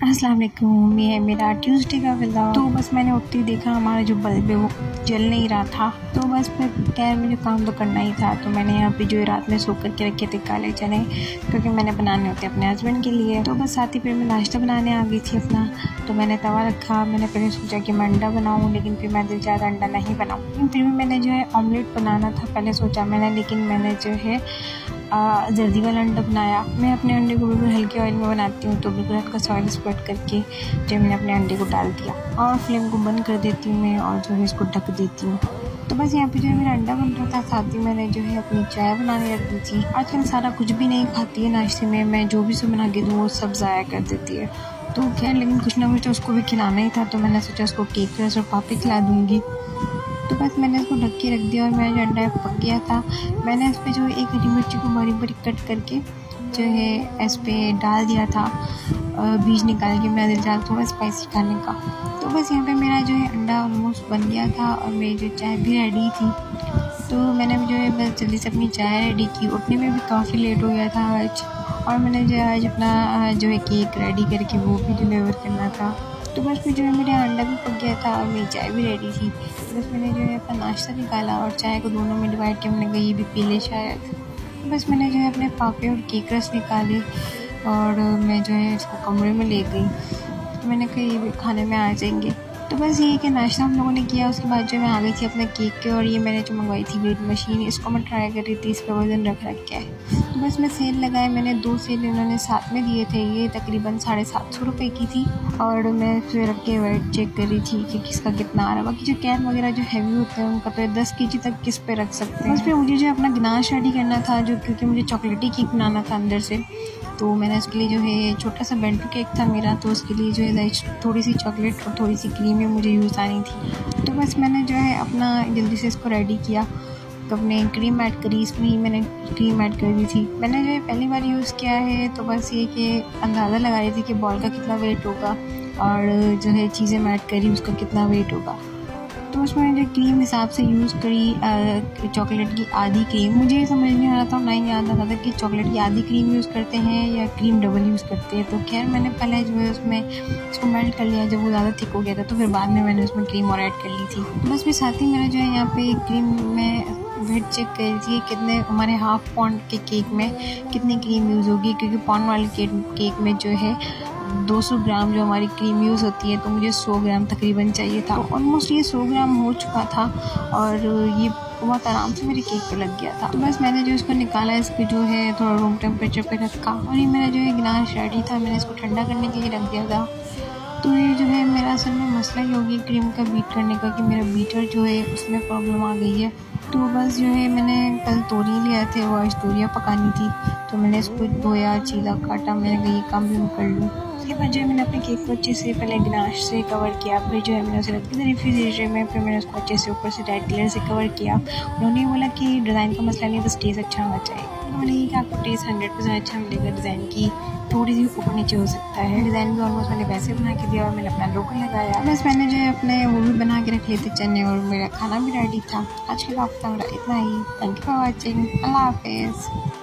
वालेकुम ये है मेरा ट्यूसडे का व्लॉग तो बस मैंने उठते ही देखा हमारा जो बल्ब है वो जल नहीं रहा था। तो बस फिर खैर, मुझे काम तो करना ही था तो मैंने यहाँ पे जो रात में सो करके रखे थे काले चने, क्योंकि मैंने बनाने होते अपने हस्बैंड के लिए। तो बस साथ ही फिर मैं नाश्ता बनाने आ गई थी अपना। तो मैंने तवा रखा, मैंने पहले सोचा कि मैं अंडा बनाऊँ, लेकिन फिर मैं दिल ज़्यादा अंडा नहीं बनाऊँ। लेकिन फिर भी मैंने जो है ऑमलेट बनाना था, पहले सोचा मैंने, लेकिन मैंने जो है जल्दी वाला अंडा बनाया। मैं अपने अंडे को बिल्कुल हल्के ऑयल में बनाती हूँ तो बिल्कुल हल्का सा ऑयल स्प्रेड करके जो मैंने अपने अंडे को डाल दिया। और फ्लेम को बंद कर देती हूँ मैं और जो है इसको ढक देती हूँ। तो बस यहाँ पे जो है मेरा अंडा बन रहा था, साथ ही मैंने जो है अपनी चाय बनाने रख दी थी। आजकल सारा कुछ भी नहीं खाती है, नाश्ते में मैं जो भी सब बना के दूँ, वो सब ज़ाया कर देती है। तो खैर, लेकिन कुछ ना कुछ तो उसको भी खिलाना ही था तो मैंने सोचा उसको केक और पापी खिला दूँगी। तो बस मैंने इसको ढक के रख दिया और मेरा जो अंडा पक गया था। मैंने इस पर जो एक हरी मिर्ची को बारीक बारीक कट करके जो है इस पर डाल दिया था बीज निकाल के मेरा दिल चाह थोड़ा स्पाइसी खाने का। तो बस यहाँ पे मेरा जो है अंडा ऑलमोस्ट बन गया था और मेरी जो चाय भी रेडी थी। तो मैंने जो है बस जल्दी से अपनी चाय रेडी की। उठने में भी काफ़ी लेट हो गया था आज और मैंने जो है आज अपना जो है केक रेडी करके वो भी डिलीवर करना था। तो बस फिर जो है मेरा अंडा भी पक गया था और मेरी चाय भी रेडी थी। तो बस मैंने जो है अपना नाश्ता निकाला और चाय को दोनों में डिवाइड किया। मैंने कहा, ये भी पी ले शायद तो बस मैंने जो है अपने पापे और केक रस निकाले और मैं जो है इसको कमरे में ले गई। तो मैंने कहा, ये भी खाने में आ जाएँगे। तो बस ये कि नाश्ता हम लोगों ने किया उसके बाद जो मैं आ गई थी अपने केक के और ये मैंने जो मंगवाई थी वेट मशीन इसको मैं ट्राई कर रही थी इस पर वज़न रख रख के। तो बस मैं सेल लगाए मैंने दो सेल उन्होंने साथ में दिए थे ये तकरीबन साढ़े सात सौ रुपये की थी और मैं फिर रख के वेट चेक कर रही थी कि किसका कितना आ रहा है। बाकी जो कैन वगैरह जो हैवी होते हैं उनका तो दस के जी तक किस पे रख सकते हैं? बस फिर मुझे जो अपना गिनाश रेडी करना था जो क्योंकि मुझे चॉकलेटी केक बनाना था अंदर से तो मैंने उसके लिए जो है, छोटा सा बेंटो केक था मेरा तो उसके लिए जो है थोड़ी सी चॉकलेट और थोड़ी सी क्रीम मुझे यूज़ आनी थी। तो बस मैंने जो है, अपना जल्दी से इसको रेडी किया। तो अपने क्रीम ऐड करी, इसमें ही मैंने क्रीम ऐड कर दी थी। मैंने जो है, पहली बार यूज़ किया है तो बस ये कि अंदाज़ा लगा रही थी कि बॉल का कितना वेट होगा और जो है, चीज़ें मैं ऐड करी, उसका कितना वेट होगा। तो उसमें मैंने क्रीम हिसाब से यूज़ करी चॉकलेट की आधी क्रीम मुझे समझ नहीं आ रहा था नहीं याद आ रहा था कि चॉकलेट की आधी क्रीम यूज़ करते हैं या क्रीम डबल यूज़ करते हैं। तो खैर, मैंने पहले जो है उसमें, उसको मेल्ट कर लिया, जब वो ज़्यादा थिक हो गया था तो फिर बाद में मैंने उसमें क्रीम और ऐड कर ली थी। बस फिर साथ ही मैंने जो है यहाँ पे क्रीम में वेट चेक कर थी कितने, हमारे हाफ़ पॉन्ड के केक में कितनी क्रीम यूज़ होगी, क्योंकि पॉन्ड वाले केक में जो है 200 ग्राम जो हमारी क्रीम यूज़ होती है तो मुझे 100 ग्राम तकरीबन चाहिए था। ऑलमोस्ट ये 100 ग्राम हो चुका था और ये बहुत आराम से मेरे केक पे लग गया था। तो बस मैंने जो इसको निकाला, इसको जो है थोड़ा रूम टेम्परेचर पे रखा और ये मेरा जो है गिलास रेडी था, मैंने इसको ठंडा करने के लिए रख दिया था। तो ये जो है मेरा असल में मसला ही होगी क्रीम का बीट करने का कि मेरा बीटर जो है उसमें प्रॉब्लम आ गई है। तो बस जो है मैंने कल तोरी लिया थे, वो आज तोरियाँ पकानी थी। तो मैंने इसको धोया, चीला काटा, मैंने कहा ये काम भी मैं कर लूँ। उसके बाद जो है मैंने अपने केक को अच्छे से पहले गिलास से कवर किया, फिर जो है मैंने उसे रख दिया रेफ्रिजरेटर में फिर मैंने उसको अच्छे से ऊपर से रेड कलर से कवर किया। उन्होंने बोला कि डिज़ाइन का मसला नहीं, बस टेस्ट अच्छा होना चाहिए। उन्होंने ये कि आपको टेस्ट हंड्रेड परसेंट अच्छा मिलेगा डिज़ाइन की। थोड़ी सी ऊपर नीचे हो सकता है। डिज़ाइन भी ऑलमोस्ट मैंने वैसे बना के दिया और मैंने अपना लोगो लगाया। बस मैंने जो है अपने वो भी बना के रख लिए थे चने और मेरा खाना भी रेडी था। आज के वक्त इतना ही। थैंक यू फॉर वॉचिंग अल्लाह हाफिज़.